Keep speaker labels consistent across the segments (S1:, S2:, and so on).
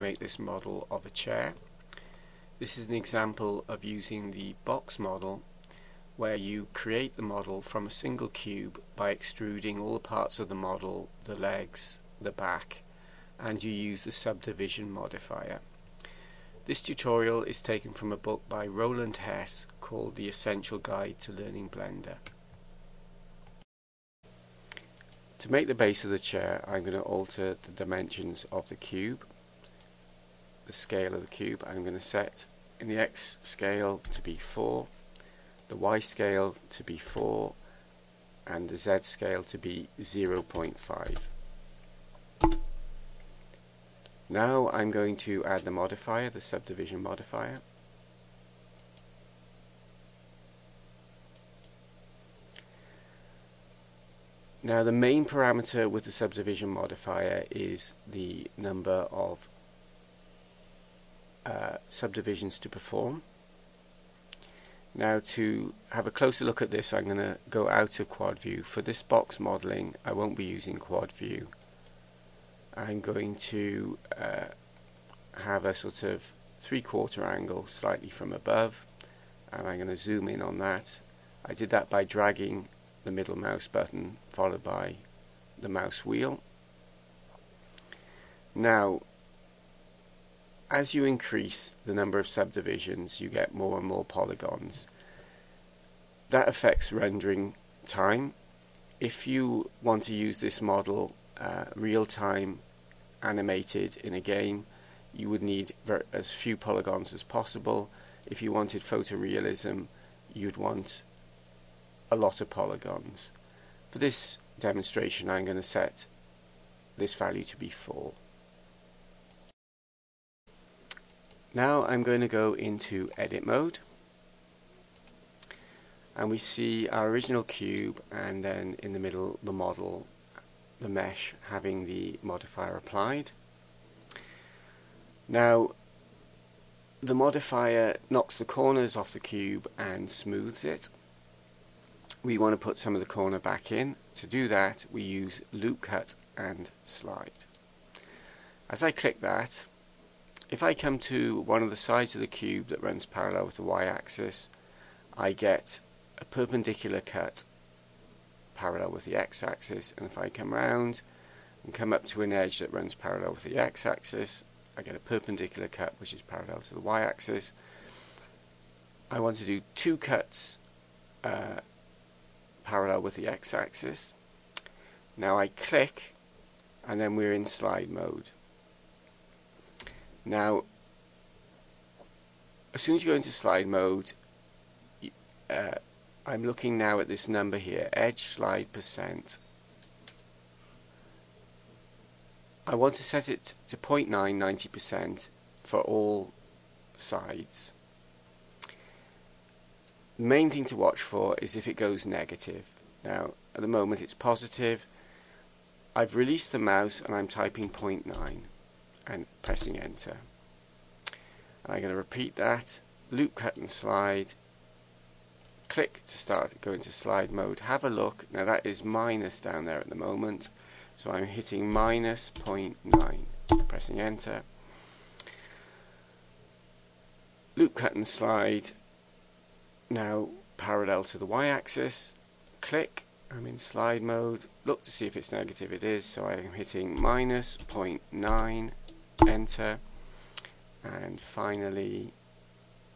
S1: make this model of a chair. This is an example of using the box model where you create the model from a single cube by extruding all the parts of the model, the legs, the back, and you use the subdivision modifier. This tutorial is taken from a book by Roland Hess called The Essential Guide to Learning Blender. To make the base of the chair, I'm going to alter the dimensions of the cube the scale of the cube. I'm going to set in the x scale to be 4 the y scale to be 4 and the z scale to be 0.5 now I'm going to add the modifier, the subdivision modifier. Now the main parameter with the subdivision modifier is the number of uh, subdivisions to perform. Now to have a closer look at this I'm going to go out of quad view. For this box modeling I won't be using quad view. I'm going to uh, have a sort of three quarter angle slightly from above and I'm going to zoom in on that. I did that by dragging the middle mouse button followed by the mouse wheel. Now as you increase the number of subdivisions, you get more and more polygons. That affects rendering time. If you want to use this model uh, real-time animated in a game, you would need as few polygons as possible. If you wanted photorealism, you'd want a lot of polygons. For this demonstration, I'm going to set this value to be 4. Now I'm going to go into edit mode and we see our original cube and then in the middle the model, the mesh having the modifier applied. Now the modifier knocks the corners off the cube and smooths it. We want to put some of the corner back in. To do that we use loop cut and slide. As I click that if I come to one of the sides of the cube that runs parallel with the y-axis, I get a perpendicular cut parallel with the x-axis, and if I come round and come up to an edge that runs parallel with the x-axis, I get a perpendicular cut which is parallel to the y-axis. I want to do two cuts uh, parallel with the x-axis. Now I click and then we're in slide mode. Now, as soon as you go into slide mode, uh, I'm looking now at this number here, edge slide percent. I want to set it to 0.9 90% for all sides. The main thing to watch for is if it goes negative. Now, at the moment it's positive. I've released the mouse and I'm typing 0.9 and pressing enter. And I'm going to repeat that, loop cut and slide, click to start, go into slide mode, have a look, now that is minus down there at the moment, so I'm hitting minus 0.9, pressing enter, loop cut and slide, now parallel to the y-axis, click, I'm in slide mode, look to see if it's negative, it is, so I'm hitting minus 0.9 enter. And finally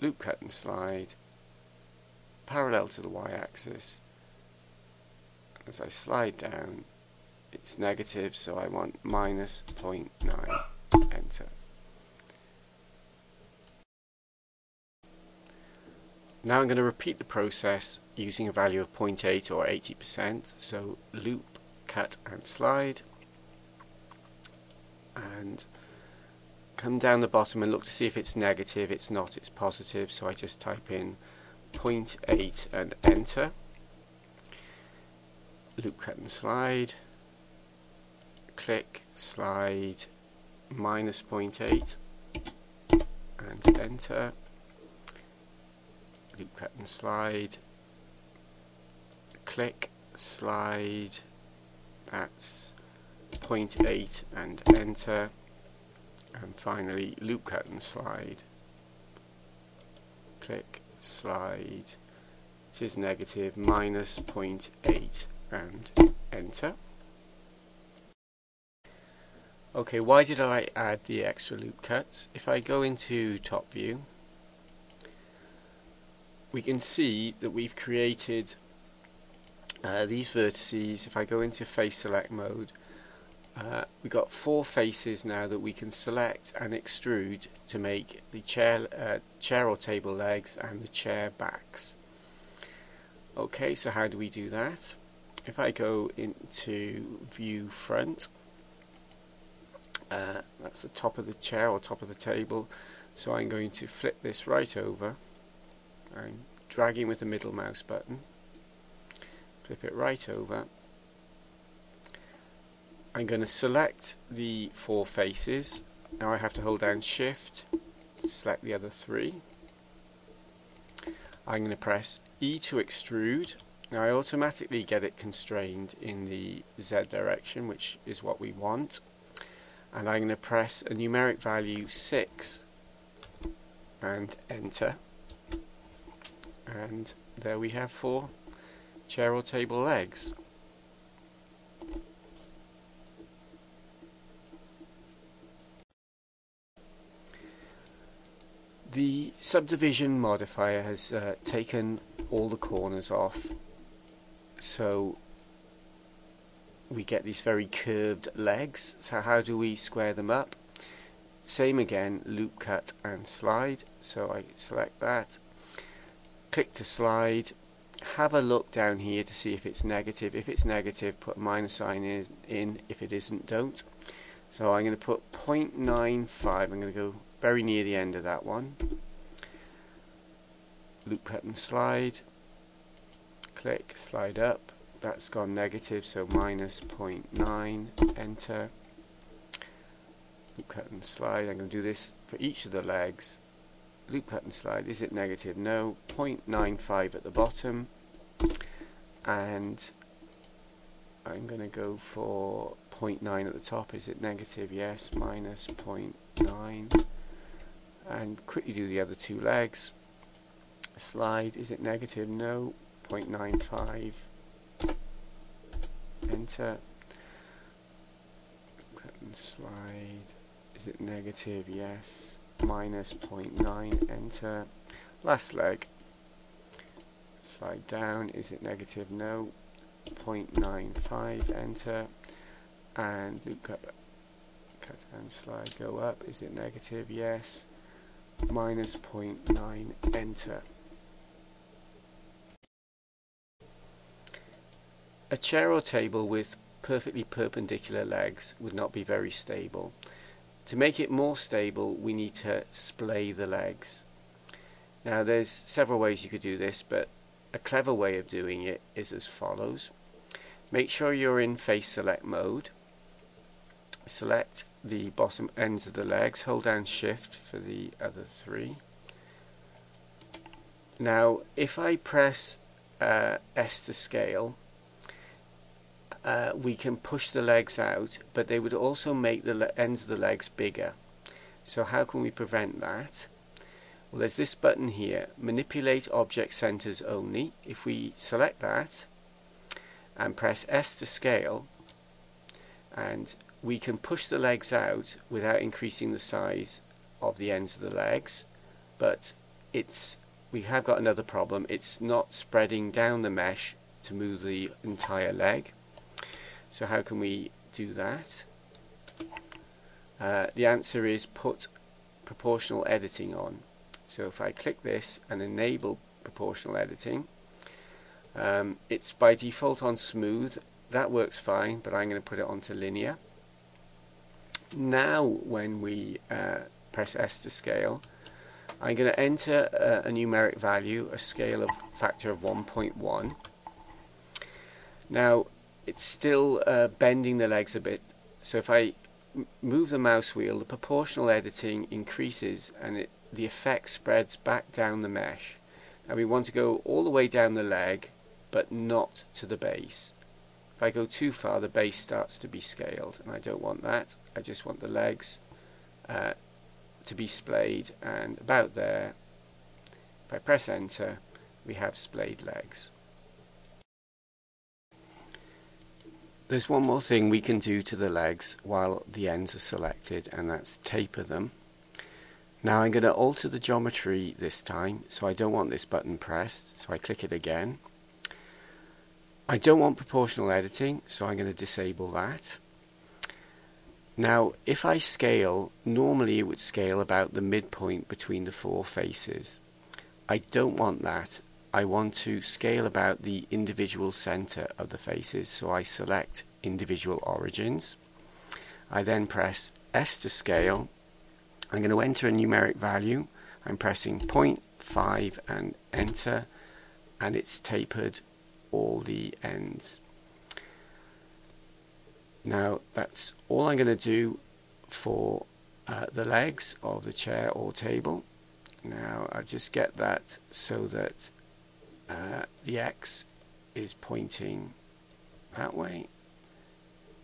S1: loop cut and slide parallel to the y-axis. As I slide down it's negative so I want minus 0.9 enter. Now I'm going to repeat the process using a value of 0.8 or 80% so loop cut and slide. And come down the bottom and look to see if it's negative it's not it's positive. So I just type in 0.8 and enter. Loop cut and slide. Click slide minus 0.8 and enter. Loop cut and slide. Click slide. That's 0.8 and enter and finally loop cut and slide. Click slide. It is negative minus 0.8 and enter. Okay why did I add the extra loop cuts? If I go into top view we can see that we've created uh, these vertices. If I go into face select mode uh, we've got four faces now that we can select and extrude to make the chair, uh, chair or table legs and the chair backs. Okay, so how do we do that? If I go into view front, uh, that's the top of the chair or top of the table, so I'm going to flip this right over. I'm dragging with the middle mouse button, flip it right over I'm going to select the four faces. Now I have to hold down shift to select the other three. I'm going to press E to extrude. Now I automatically get it constrained in the Z direction which is what we want and I'm going to press a numeric value 6 and enter and there we have four chair or table legs. The subdivision modifier has uh, taken all the corners off so we get these very curved legs. So how do we square them up? Same again loop cut and slide. So I select that click to slide have a look down here to see if it's negative. If it's negative put a minus sign in, in. If it isn't don't. So I'm going to put 0.95 I'm going to go very near the end of that one. Loop and slide. Click, slide up. That's gone negative, so minus 0.9. Enter. Loop and slide. I'm going to do this for each of the legs. Loop and slide. Is it negative? No. 0.95 at the bottom. And I'm going to go for 0.9 at the top. Is it negative? Yes. Minus 0.9 and quickly do the other two legs slide is it negative? No. 0.95 enter. Cut and slide. Is it negative? Yes. Minus 0.9 enter. Last leg. Slide down. Is it negative? No. 0.95 enter. And loop cut, cut and slide go up. Is it negative? Yes. Minus 0.9 enter. A chair or table with perfectly perpendicular legs would not be very stable. To make it more stable we need to splay the legs. Now there's several ways you could do this but a clever way of doing it is as follows. Make sure you're in face select mode. Select the bottom ends of the legs, hold down shift for the other three. Now if I press uh, S to scale uh, we can push the legs out but they would also make the ends of the legs bigger. So how can we prevent that? Well there's this button here, manipulate object centers only. If we select that and press S to scale and we can push the legs out without increasing the size of the ends of the legs but it's we have got another problem it's not spreading down the mesh to move the entire leg so how can we do that? Uh, the answer is put proportional editing on. So if I click this and enable proportional editing um, it's by default on smooth. That works fine but I'm going to put it onto linear. Now when we uh, press S to scale I'm going to enter a, a, numeric value, a scale of factor of 1.1 now it's still uh, bending the legs a bit so if I move the mouse wheel the proportional editing increases and it, the effect spreads back down the mesh now we want to go all the way down the leg but not to the base if I go too far, the base starts to be scaled, and I don't want that. I just want the legs uh, to be splayed and about there if I press enter we have splayed legs. There's one more thing we can do to the legs while the ends are selected and that's taper them. Now I'm going to alter the geometry this time so I don't want this button pressed so I click it again. I don't want proportional editing so I'm going to disable that. Now if I scale normally it would scale about the midpoint between the four faces. I don't want that I want to scale about the individual center of the faces so I select individual origins. I then press S to scale. I'm going to enter a numeric value. I'm pressing 0.5 and enter and it's tapered all the ends. Now that's all I'm going to do for uh, the legs of the chair or table. Now I'll just get that so that uh, the X is pointing that way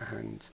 S1: and